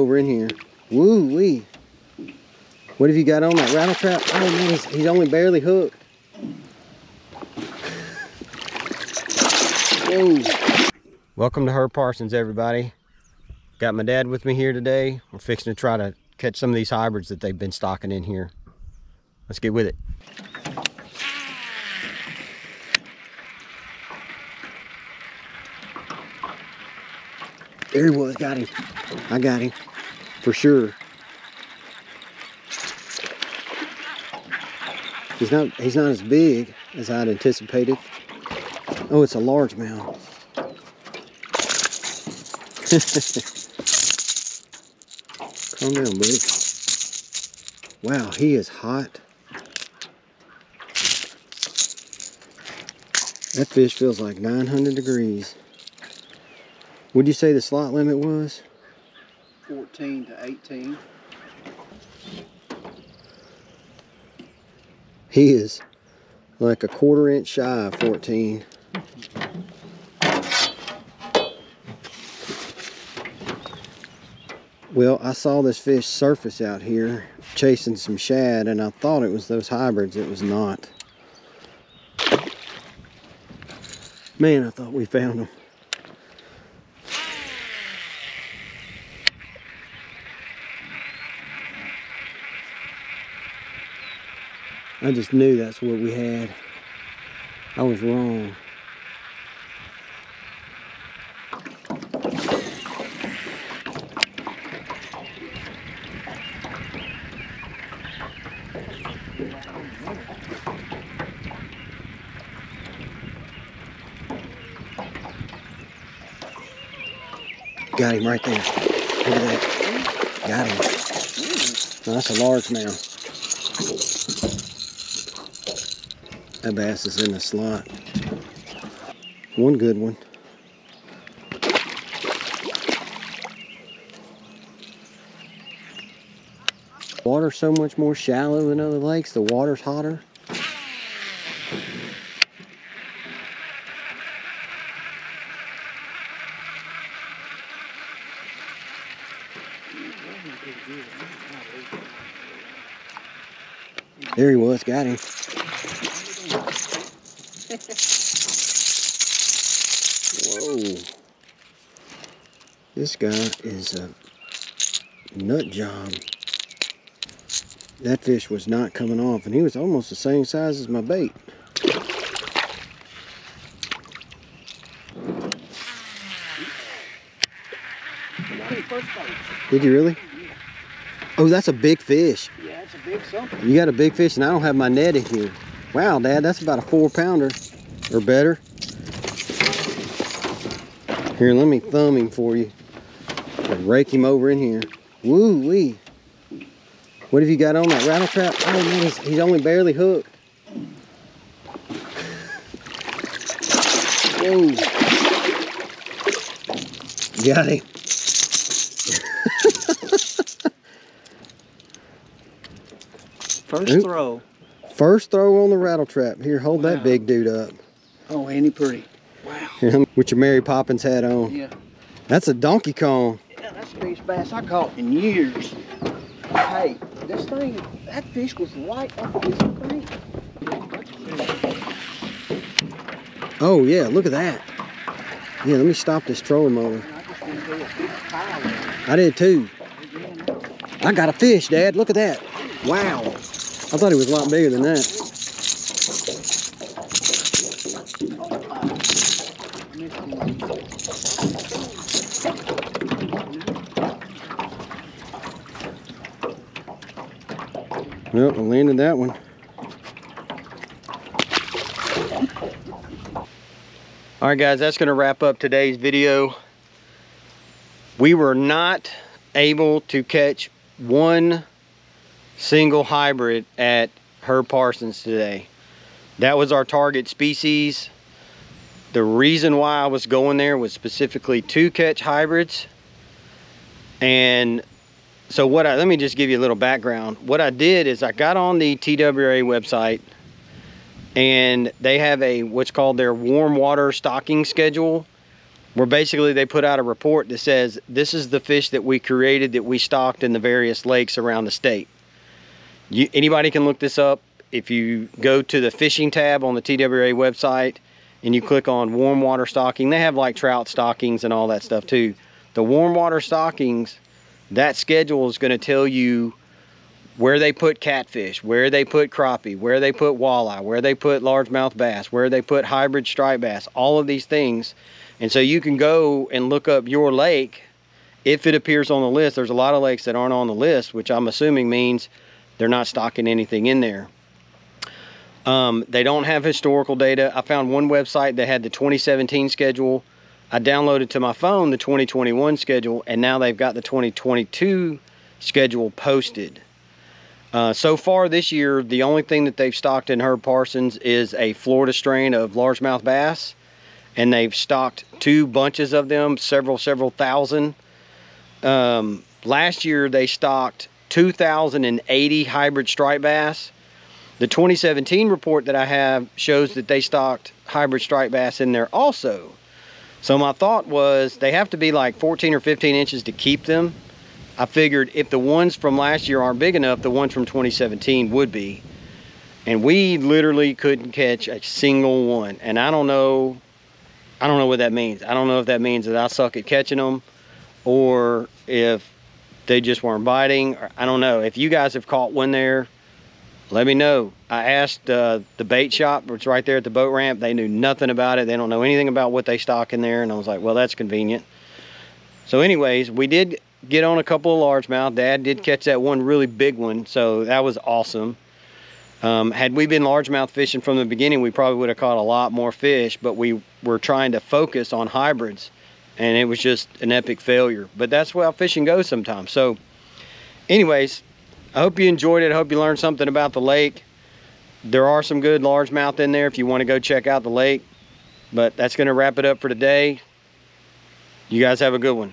over in here. Woo wee. What have you got on that rattle trap? Oh man, he's, he's only barely hooked. Whoa. Welcome to Herb Parsons, everybody. Got my dad with me here today. We're fixing to try to catch some of these hybrids that they've been stocking in here. Let's get with it. There he was, got him. I got him, for sure. He's not, he's not as big as I'd anticipated. Oh, it's a large largemouth. Calm down, buddy. Wow, he is hot. That fish feels like 900 degrees. Would you say the slot limit was? 14 to 18. He is like a quarter inch shy of 14. Well, I saw this fish surface out here chasing some shad and I thought it was those hybrids. It was not. Man, I thought we found them. I just knew that's what we had. I was wrong. Got him right there. Look at that. Got him. That's a large now. That bass is in the slot. One good one. Water's so much more shallow than other lakes. The water's hotter. There he was, got him. Whoa. This guy is a nut job. That fish was not coming off, and he was almost the same size as my bait. Did you really? Oh, that's a big fish. Yeah, it's a big something. You got a big fish, and I don't have my net in here. Wow, Dad, that's about a four pounder or better. Here, let me thumb him for you. Rake him over in here. Woo wee. What have you got on that rattle trap? Oh man, he's, he's only barely hooked. Whoa. Got him. First Oop. throw. First throw on the rattle trap. Here, hold that big dude up. Oh, ain't he pretty? With your Mary Poppins hat on. Yeah. That's a Donkey Kong. Yeah, that's the biggest bass I caught in years. Hey, this thing, that fish was right up the bank. Oh yeah, look at that. Yeah, let me stop this trolling motor. I just went through a big pile there. I did too. It. I got a fish, Dad. Look at that. Wow. I thought he was a lot bigger than that. Well, I landed that one. All right, guys, that's going to wrap up today's video. We were not able to catch one single hybrid at Herb Parsons today. That was our target species. The reason why I was going there was specifically to catch hybrids. And so what I, let me just give you a little background. What I did is I got on the TWA website and they have a, what's called their warm water stocking schedule. where basically they put out a report that says this is the fish that we created that we stocked in the various lakes around the state. You, anybody can look this up. If you go to the fishing tab on the TWA website and you click on warm water stocking, they have like trout stockings and all that stuff too. The warm water stockings, that schedule is going to tell you where they put catfish, where they put crappie, where they put walleye, where they put largemouth bass, where they put hybrid striped bass, all of these things. And so you can go and look up your lake if it appears on the list. There's a lot of lakes that aren't on the list, which I'm assuming means they're not stocking anything in there. Um, they don't have historical data. I found one website that had the 2017 schedule. I downloaded to my phone the 2021 schedule, and now they've got the 2022 schedule posted. Uh, so far this year, the only thing that they've stocked in Herb Parsons is a Florida strain of largemouth bass. And they've stocked two bunches of them, several, several thousand. Um, last year, they stocked 2,080 hybrid striped bass. The 2017 report that I have shows that they stocked hybrid striped bass in there also. So my thought was they have to be like 14 or 15 inches to keep them. I figured if the ones from last year aren't big enough, the ones from 2017 would be. And we literally couldn't catch a single one. And I don't know, I don't know what that means. I don't know if that means that I suck at catching them or if they just weren't biting. I don't know. If you guys have caught one there, let me know. I asked uh, the bait shop, which right there at the boat ramp. They knew nothing about it. They don't know anything about what they stock in there. And I was like, well, that's convenient. So anyways, we did get on a couple of largemouth. Dad did catch that one really big one, so that was awesome. Um, had we been largemouth fishing from the beginning, we probably would have caught a lot more fish, but we were trying to focus on hybrids, and it was just an epic failure. But that's how fishing goes sometimes. So anyways, I hope you enjoyed it. I hope you learned something about the lake. There are some good largemouth in there if you want to go check out the lake. But that's going to wrap it up for today. You guys have a good one.